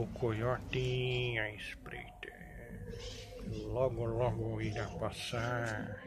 O coiote à espreita. Logo, logo irá passar.